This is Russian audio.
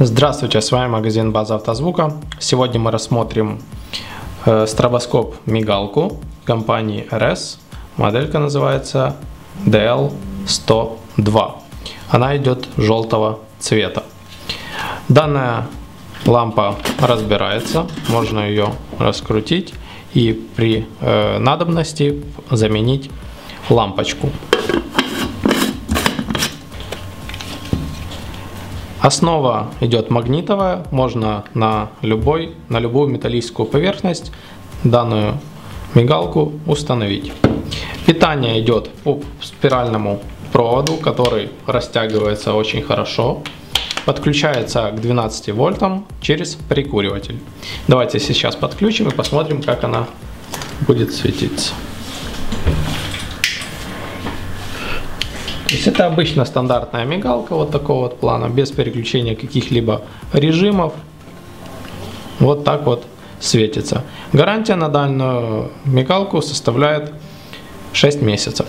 Здравствуйте, с вами магазин База Автозвука. Сегодня мы рассмотрим э, стробоскоп мигалку компании RS. Моделька называется DL102. Она идет желтого цвета. Данная лампа разбирается, можно ее раскрутить и при э, надобности заменить лампочку. Основа идет магнитовая, можно на, любой, на любую металлическую поверхность данную мигалку установить. Питание идет по спиральному проводу, который растягивается очень хорошо. Подключается к 12 вольтам через прикуриватель. Давайте сейчас подключим и посмотрим, как она будет светиться. Это обычно стандартная мигалка вот такого вот плана, без переключения каких-либо режимов. Вот так вот светится. Гарантия на данную мигалку составляет 6 месяцев.